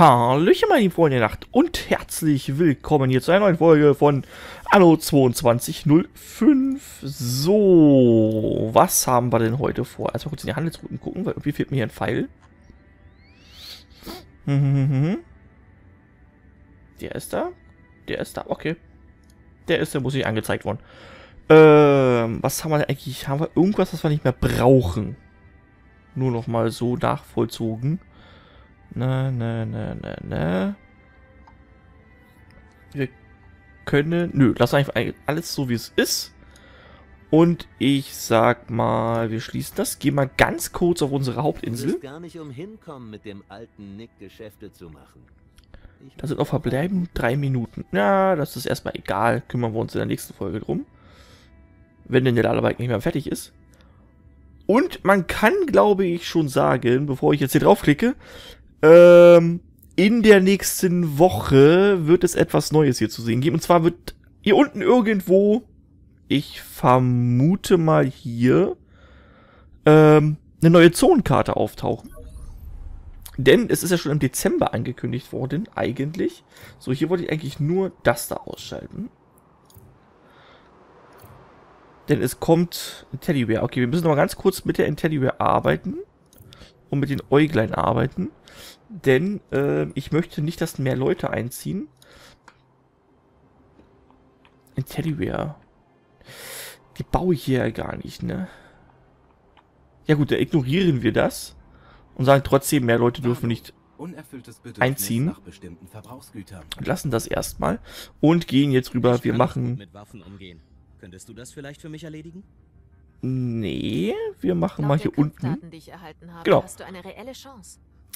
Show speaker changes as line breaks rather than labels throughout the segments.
Hallöchen meine lieben Freunde der Nacht und herzlich willkommen hier zu einer neuen Folge von Anno 2205. So, was haben wir denn heute vor? Erstmal kurz in die Handelsrouten gucken, weil irgendwie fehlt mir hier ein Pfeil. Der ist da? Der ist da, okay. Der ist, der muss nicht angezeigt worden. Ähm, was haben wir denn eigentlich? Haben wir irgendwas, was wir nicht mehr brauchen? Nur noch mal so nachvollzogen. Na, na, na, na, na. Wir können... Nö, lass einfach alles so, wie es ist. Und ich sag mal, wir schließen das. Gehen mal ganz kurz auf unsere Hauptinsel.
gar nicht umhinkommen, mit dem alten Nick Geschäfte zu machen.
Da sind auch verbleiben drei Minuten. Ja, das ist erstmal egal. Kümmern wir uns in der nächsten Folge drum. Wenn denn der Ladebalken nicht mehr fertig ist. Und man kann, glaube ich, schon sagen, bevor ich jetzt hier draufklicke, ähm, in der nächsten Woche wird es etwas Neues hier zu sehen geben. Und zwar wird hier unten irgendwo, ich vermute mal hier, ähm, eine neue Zonenkarte auftauchen. Denn es ist ja schon im Dezember angekündigt worden, eigentlich. So, hier wollte ich eigentlich nur das da ausschalten. Denn es kommt Teddybär. Okay, wir müssen noch mal ganz kurz mit der Teddybär arbeiten. Und mit den Äuglein arbeiten. Denn äh, ich möchte nicht, dass mehr Leute einziehen. Ein Teddybär. Die baue ich hier ja gar nicht, ne? Ja gut, dann ignorieren wir das. Und sagen trotzdem, mehr Leute dürfen nicht einziehen. Und lassen das erstmal. Und gehen jetzt rüber. Wir machen...
Könntest du das vielleicht für mich erledigen?
Nee, wir machen mal hier unten.
Habe,
genau.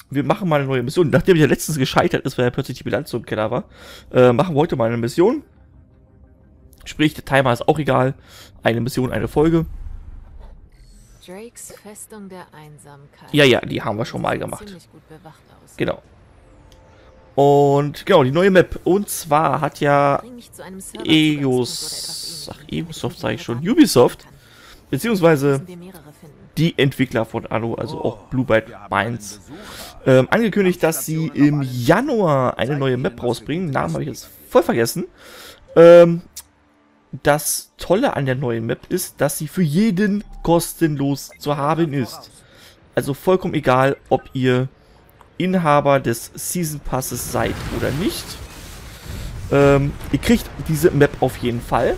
Wir machen mal eine neue Mission. Nachdem ich ja letztens gescheitert ist, weil ja plötzlich die Bilanz so im Keller war, äh, machen wir heute mal eine Mission. Sprich, der Timer ist auch egal. Eine Mission, eine Folge.
Drakes Festung der Einsamkeit.
Ja, ja, die haben wir schon mal gemacht. Genau. Und genau, die neue Map. Und zwar hat ja EOS, ach, Egosoft sage ich schon, Ubisoft beziehungsweise die Entwickler von Anno, also auch Blue Byte Minds, ähm, angekündigt, dass sie im Januar eine neue Map rausbringen. Namen habe ich jetzt voll vergessen. Ähm, das Tolle an der neuen Map ist, dass sie für jeden kostenlos zu haben ist. Also vollkommen egal, ob ihr Inhaber des Season Passes seid oder nicht. Ähm, ihr kriegt diese Map auf jeden Fall.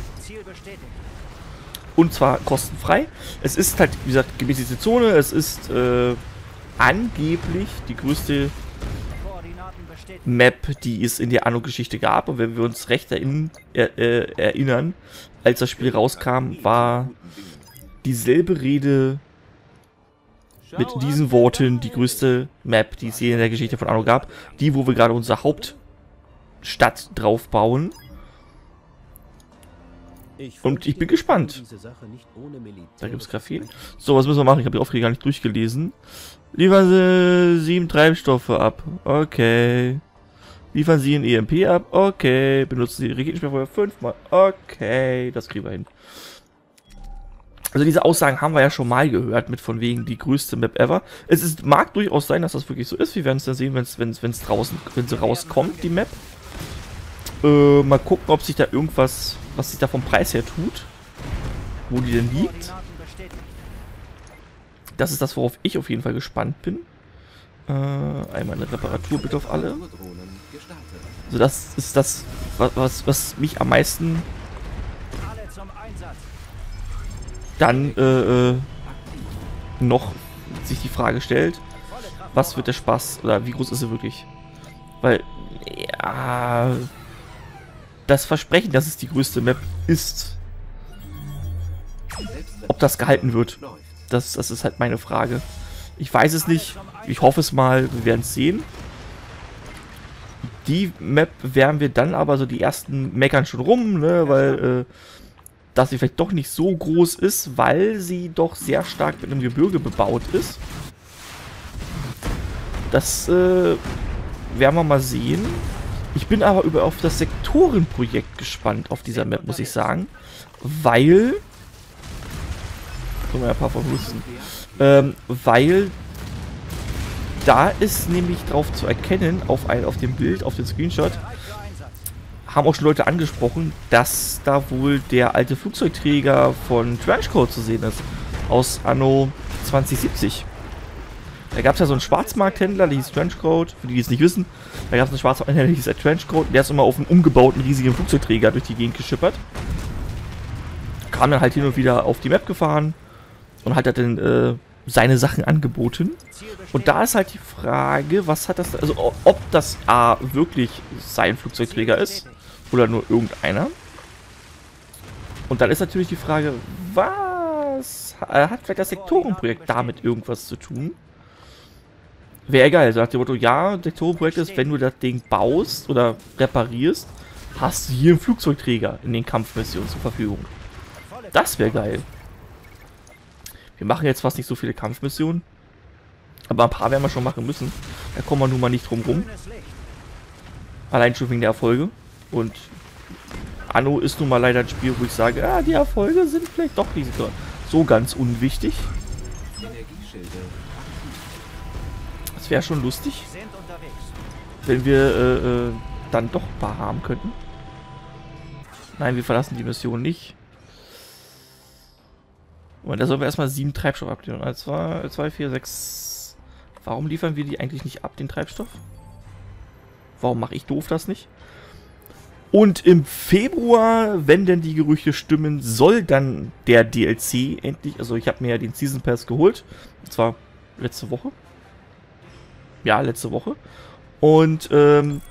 Und zwar kostenfrei. Es ist halt, wie gesagt, gemäßigte Zone. Es ist äh, angeblich die größte Map, die es in der Anno-Geschichte gab. Und wenn wir uns recht erinnern, äh, äh, erinnern, als das Spiel rauskam, war dieselbe Rede mit diesen Worten die größte Map, die es je in der Geschichte von Anno gab. Die, wo wir gerade unsere Hauptstadt drauf bauen. Und ich bin gespannt. Da gibt es Graphen. So, was müssen wir machen? Ich habe die Aufgabe gar nicht durchgelesen. Liefern Sie sieben Treibstoffe ab. Okay. Liefern Sie ein EMP ab. Okay. Benutzen Sie Raketensperrfeuer fünfmal. Okay. Das kriegen wir hin. Also diese Aussagen haben wir ja schon mal gehört, mit von wegen die größte Map ever. Es ist, mag durchaus sein, dass das wirklich so ist. Wir werden es dann sehen, wenn es draußen, wenn sie rauskommt, die Map. Äh, mal gucken, ob sich da irgendwas was sich da vom Preis her tut. Wo die denn liegt. Das ist das, worauf ich auf jeden Fall gespannt bin. Äh, einmal eine Reparatur bitte auf alle. Also das ist das, was, was, mich am meisten dann äh, äh, noch sich die Frage stellt, was wird der Spaß oder wie groß ist er wirklich? Weil, ja, das Versprechen, dass es die größte Map ist. Ob das gehalten wird, das, das ist halt meine Frage. Ich weiß es nicht. Ich hoffe es mal. Wir werden es sehen. Die Map werden wir dann aber so die ersten meckern schon rum, ne, weil äh, dass sie vielleicht doch nicht so groß ist, weil sie doch sehr stark mit einem Gebirge bebaut ist. Das äh, werden wir mal sehen. Ich bin aber über auf das Sektorenprojekt gespannt auf dieser Map, muss ich sagen. Weil... Können wir ein paar verhusten. Ähm, weil da ist nämlich drauf zu erkennen, auf, ein, auf dem Bild, auf dem Screenshot, haben auch schon Leute angesprochen, dass da wohl der alte Flugzeugträger von Trenchcoat zu sehen ist. Aus Anno 2070. Da gab es ja so einen Schwarzmarkthändler, der hieß Trenchcoat, für die, die es nicht wissen. Da gab es einen Schwarzmarkthändler, der hieß Trenchcoat. Der ist immer auf einen umgebauten riesigen Flugzeugträger durch die Gegend geschippert. Kam dann halt hin und wieder auf die Map gefahren und hat dann äh, seine Sachen angeboten. Und da ist halt die Frage, was hat das, also ob das A wirklich sein Flugzeugträger ist oder nur irgendeiner. Und dann ist natürlich die Frage, was hat vielleicht das Sektorenprojekt damit irgendwas zu tun? Wäre egal, so nach dem Motto, ja, Sektorenprojekt ist, wenn du das Ding baust oder reparierst, hast du hier einen Flugzeugträger in den Kampfmissionen zur Verfügung. Das wäre geil. Wir machen jetzt fast nicht so viele Kampfmissionen. Aber ein paar werden wir schon machen müssen. Da kommen wir nun mal nicht drum rum. Allein schon wegen der Erfolge. Und Anno ist nun mal leider ein Spiel, wo ich sage, ah, die Erfolge sind vielleicht doch nicht so ganz unwichtig. Wäre schon lustig, wenn wir äh, äh, dann doch ein paar haben könnten. Nein, wir verlassen die Mission nicht. Und da sollen wir erstmal sieben Treibstoff abliefern. 1, 2, 2, 4, 6. Warum liefern wir die eigentlich nicht ab, den Treibstoff? Warum mache ich doof das nicht? Und im Februar, wenn denn die Gerüchte stimmen, soll dann der DLC endlich, also ich habe mir ja den Season Pass geholt, und zwar letzte Woche. Ja, letzte Woche. Und ähm,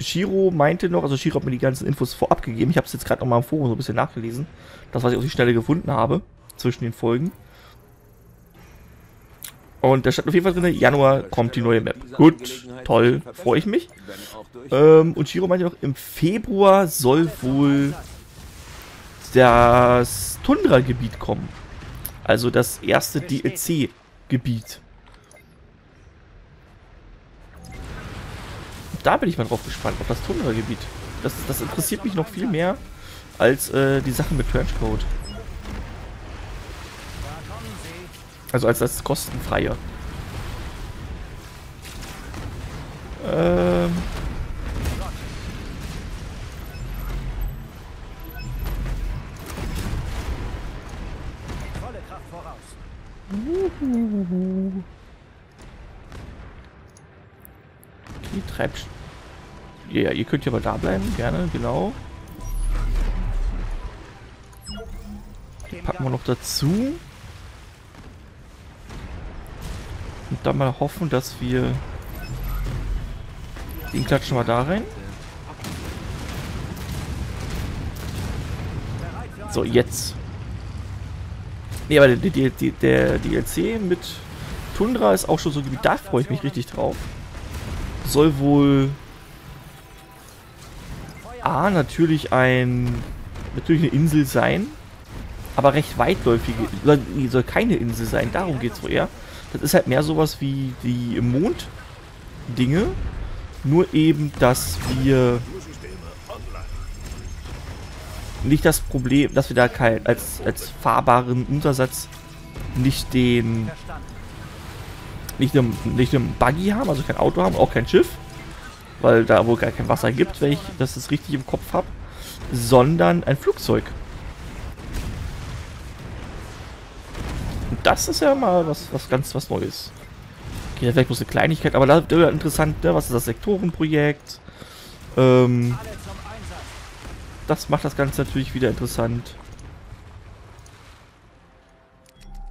Shiro meinte noch, also Shiro hat mir die ganzen Infos vorab gegeben. Ich habe es jetzt gerade noch mal im Forum so ein bisschen nachgelesen. Das, was ich auf die Schnelle gefunden habe zwischen den Folgen. Und da stand auf jeden Fall drin, Januar kommt die neue Map. Gut, toll, freue ich mich. Ähm, und Shiro meinte noch, im Februar soll wohl das Tundra-Gebiet kommen. Also das erste DLC-Gebiet. Da bin ich mal drauf gespannt, auf das Tundra-Gebiet. Das, das interessiert mich noch viel mehr als äh, die Sachen mit Trenchcoat. Also als das kostenfreie. Ähm. Die Treibstoff. Ja, ihr könnt ja mal da bleiben, gerne, genau. Packen wir noch dazu. Und dann mal hoffen, dass wir... Den klatschen wir da rein. So, jetzt. Ne, aber der, der, der DLC mit Tundra ist auch schon so. Da freue ich mich richtig drauf. Soll wohl A, natürlich ein natürlich eine Insel sein, aber recht weitläufige, soll keine Insel sein, darum geht es wohl eher. Das ist halt mehr sowas wie die Mond-Dinge, nur eben, dass wir nicht das Problem, dass wir da kein, als, als fahrbaren Untersatz nicht den nicht einen, nicht einen Buggy haben, also kein Auto haben, auch kein Schiff, weil da wohl gar kein Wasser gibt, wenn ich das richtig im Kopf habe, sondern ein Flugzeug. Und das ist ja mal was, was ganz was Neues. Okay, vielleicht bloß eine Kleinigkeit, aber da wäre interessant, ne? was ist das Sektorenprojekt? Ähm, das macht das Ganze natürlich wieder interessant.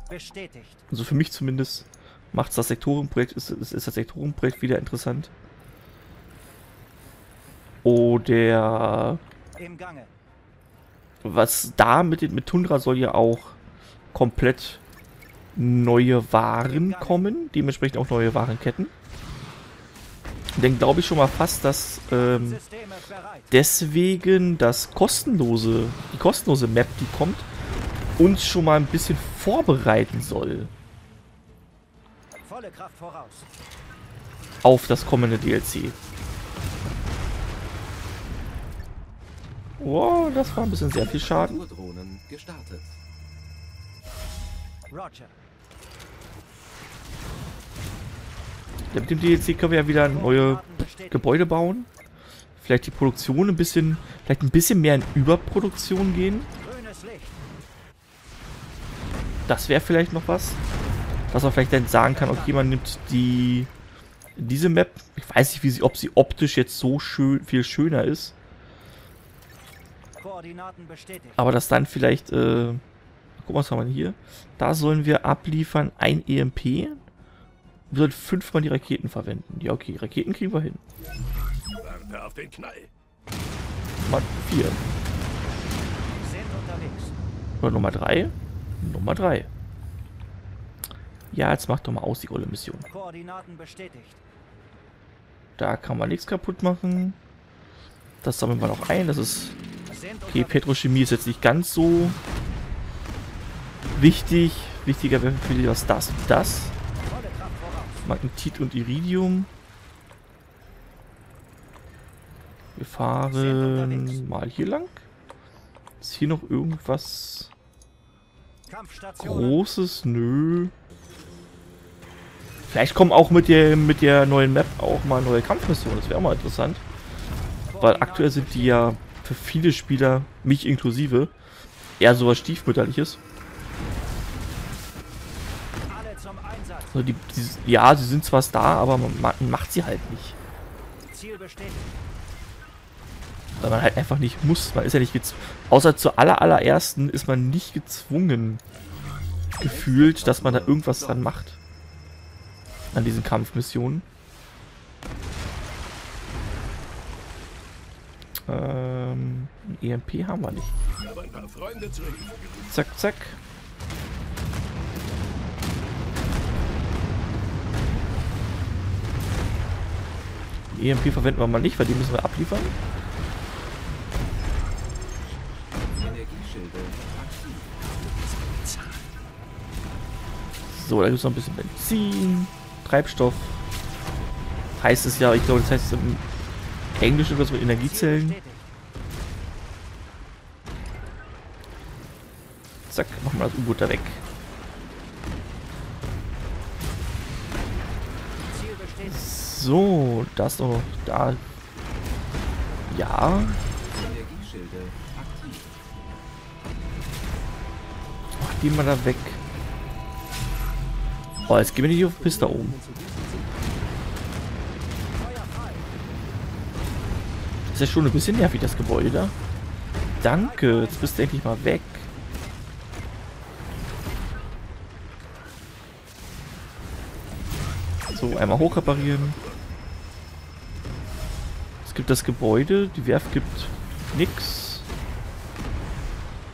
Bestätigt. Also für mich zumindest macht das Sektorenprojekt, ist, ist, ist das Sektorenprojekt wieder interessant. Oder was da mit, mit Tundra soll ja auch komplett neue Waren kommen, dementsprechend auch neue Warenketten. Dann glaube ich schon mal fast, dass ähm, deswegen das kostenlose, die kostenlose Map, die kommt, uns schon mal ein bisschen vorbereiten soll. Auf das kommende DLC. Wow, das war ein bisschen sehr viel Schaden. Mit dem DLC können wir ja wieder neue. Gebäude bauen. Vielleicht die Produktion ein bisschen, vielleicht ein bisschen mehr in Überproduktion gehen.
Grünes Licht.
Das wäre vielleicht noch was. Dass man vielleicht dann sagen kann, okay, man nimmt die diese Map. Ich weiß nicht, wie sie, ob sie optisch jetzt so schön viel schöner ist.
Koordinaten bestätigt.
Aber dass dann vielleicht, äh, guck mal, was haben wir denn hier? Da sollen wir abliefern ein EMP. Wir sollen fünfmal die Raketen verwenden. Ja, okay, Raketen kriegen wir hin.
Warte auf den Knall.
Nummer 4.
Sind unterwegs.
Oder Nummer 3? Nummer 3. Ja, jetzt mach doch mal aus die olle Mission.
Koordinaten bestätigt.
Da kann man nichts kaputt machen. Das sammeln wir noch ein. Das ist Okay. Petrochemie ist jetzt nicht ganz so wichtig. Wichtiger wäre für dich was das und das. Magnetit und Iridium. Wir fahren mal hier lang. Ist hier noch irgendwas. Großes? Nö. Vielleicht kommen auch mit der, mit der neuen Map auch mal neue Kampfmissionen. Das wäre mal interessant. Weil aktuell sind die ja für viele Spieler, mich inklusive, eher sowas Stiefmütterliches. Also die, die, ja, sie sind zwar da, aber man, ma- man macht sie halt nicht. Weil man halt einfach nicht muss. Man ist ja nicht gezwungen. Außer zur aller, allerersten ist man nicht gezwungen, gefühlt, dass man da irgendwas dran macht. An diesen Kampfmissionen. Ähm, EMP haben wir nicht. Zack, zack. EMP verwenden wir mal nicht, weil die müssen wir abliefern. So, da gibt es noch ein bisschen Benzin, Treibstoff. Heißt es ja, ich glaube, das heißt im Englischen mit
Ziel
Energiezellen. Zack, machen wir das U-Boot da weg. So, das noch da. Ja, mach die mal da weg. Oh, jetzt gehen wir nicht auf die Piste da oben. Ist ja schon ein bisschen nervig, das Gebäude da. Danke, jetzt bist du endlich mal weg. So, einmal hoch reparieren. Es gibt das Gebäude, die Werft gibt nix.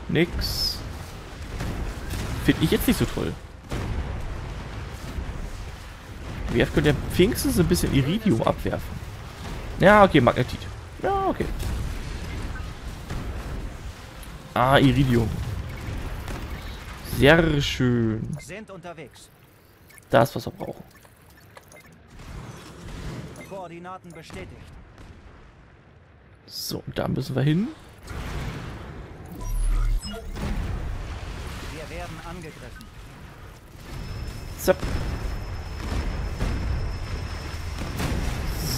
Nix. Finde ich jetzt nicht so toll. Die Werft könnte ja wenigstens ein bisschen Iridium abwerfen. Ja, okay, Magnetit. Ja, okay. Ah, Iridium. Sehr schön.
Sind unterwegs.
Das, was wir brauchen.
Koordinaten bestätigt.
So, da müssen wir hin.
Wir werden angegriffen.
Zapp.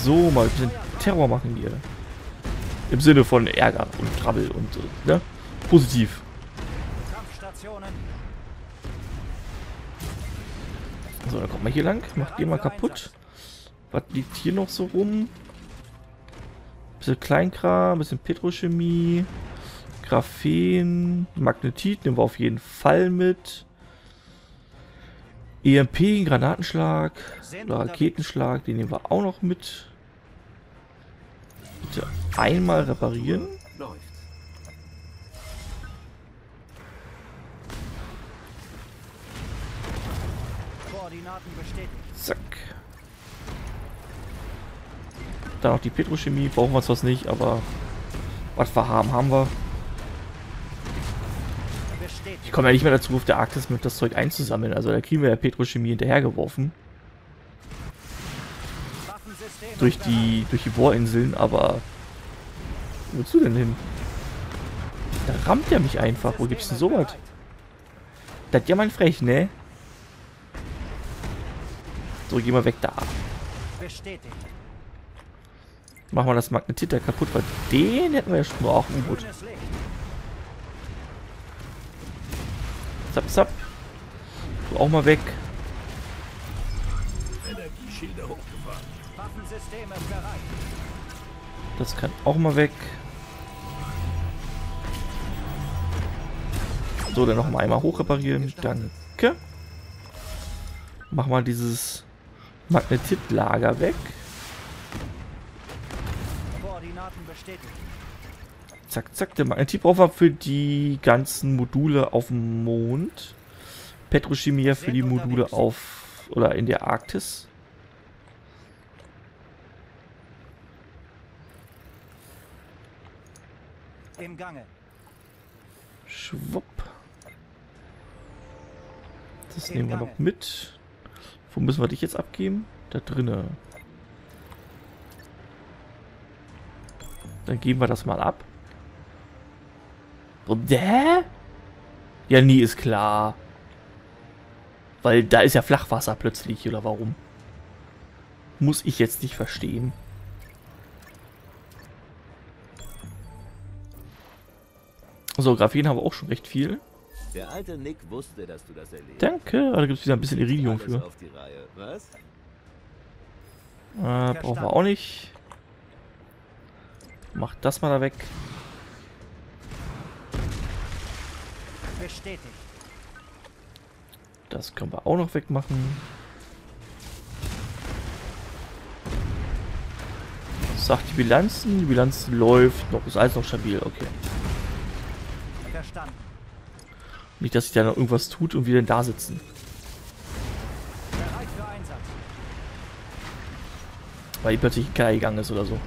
So, mal ein bisschen Terror machen hier. Im Sinne von Ärger und Trouble und so, ne? Positiv. So, dann kommt man hier lang. Macht die mal kaputt. Was liegt hier noch so rum? Bisschen Kleinkram, bisschen Petrochemie, Graphen, Magnetit nehmen wir auf jeden Fall mit. EMP, Granatenschlag, Raketenschlag, den nehmen wir auch noch mit. Bitte einmal reparieren. Zack. Dann noch die Petrochemie, brauchen wir zwar nicht, aber was wir haben, haben wir. Ich komme ja nicht mehr dazu, auf der Arktis mit das Zeug einzusammeln. Also da kriegen wir ja Petrochemie hinterhergeworfen. Durch die, durch die Bohrinseln, aber... Wo willst du denn hin? Da rammt er mich einfach. Wo gibt's denn sowas? Das ist ja mein Frech, ne? So, geh mal weg da.
bestätigt.
Machen wir das Magnetit da kaputt, weil den hätten wir ja schon auch.
Grünes Licht.
Zap, zap. Du auch mal weg. Das kann auch mal weg. So, dann noch mal einmal hoch reparieren. Danke. Mach mal dieses Magnetitlager weg.
Koordinaten bestätigt.
Zack, zack. Der Magnetit brauchen wir für die ganzen Module auf dem Mond. Petrochemie für die Module auf oder in der Arktis.
Im Gange.
Schwupp. Das nehmen wir noch mit. Wo müssen wir dich jetzt abgeben? Da drinne. Dann geben wir das mal ab. Und hä? Ja, nie ist klar. Weil da ist ja Flachwasser plötzlich, oder warum? Muss ich jetzt nicht verstehen. So, Graphen haben wir auch schon recht viel.
Der alte Nick wusste, dass du das erlebst.
Danke, aber da gibt es wieder ein bisschen Iridium für. Äh, brauchen wir auch nicht. Mach das mal da weg.
Bestätigt.
Das können wir auch noch wegmachen. Sagt die Bilanzen? Die Bilanz läuft noch. Ist alles noch stabil. Okay.
Verstanden.
Nicht, dass sich da noch irgendwas tut und wir dann da sitzen. Weil die plötzlich Keller gegangen ist oder so.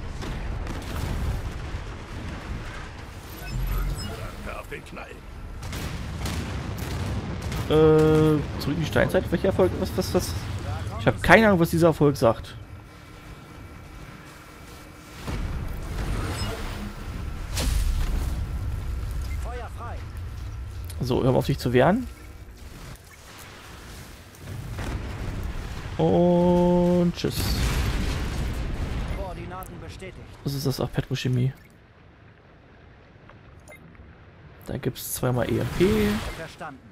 Äh, zurück in die Steinzeit. Welcher Erfolg? Was, was, was? Ich habe keine Ahnung, was dieser Erfolg sagt. So, hör mal auf dich zu wehren. Und tschüss. Was ist das? Ach, Petrochemie. Da gibt es zweimal EMP.
Verstanden.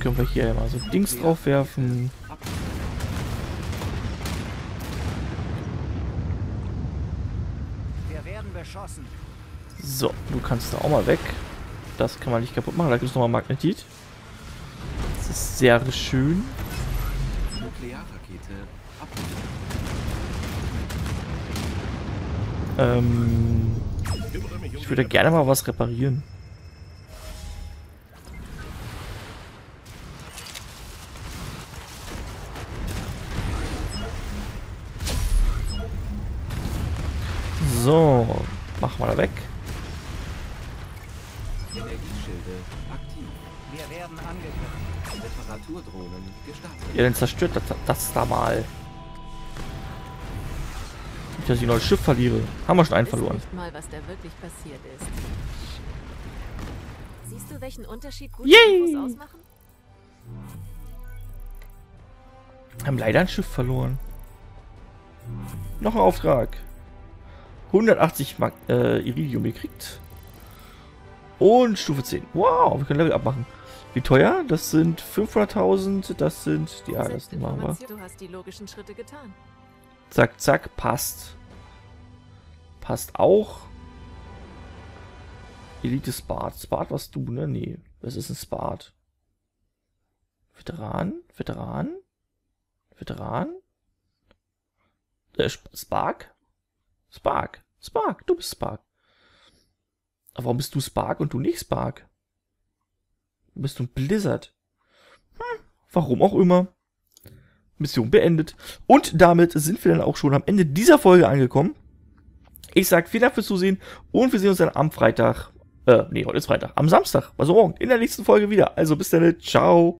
Können wir hier mal so Dings drauf werfen. So, du kannst da auch mal weg. Das kann man nicht kaputt machen. Da gibt es nochmal Magnetit. Das ist sehr schön. Ähm, ich würde gerne mal was reparieren.
Reparaturdrohnen gestartet.
Ja, dann zerstört das, das da mal. Nicht, dass ich ein neues Schiff verliere. Haben wir schon einen verloren.
nicht mal, was da wirklich passiert ist. Siehst du, welchen Unterschied gute
Yay!
Infos ausmachen?
Haben leider ein Schiff verloren. Noch ein Auftrag. 180 Mark äh, Iridium gekriegt. Und Stufe 10. Wow, wir können Level abmachen. Wie teuer? Das sind 500.000. Das sind... Ja, das machen wir.
Information- Du hast die logischen Schritte getan.
Zack, zack, passt. Passt auch. Elite Spart. Spart warst du, ne? Nee. Was ist ein Spart? Veteran? Veteran? Veteran? Äh, Sp- Spark? Spark. Spark. Du bist Spark. Aber warum bist du Spark und du nicht Spark? Bist du ein Blizzard? Hm, warum auch immer. Mission beendet. Und damit sind wir dann auch schon am Ende dieser Folge angekommen. Ich sag vielen Dank fürs Zusehen und wir sehen uns dann am Freitag. Äh, nee, heute ist Freitag. Am Samstag, also morgen, in der nächsten Folge wieder. Also bis dann, ciao.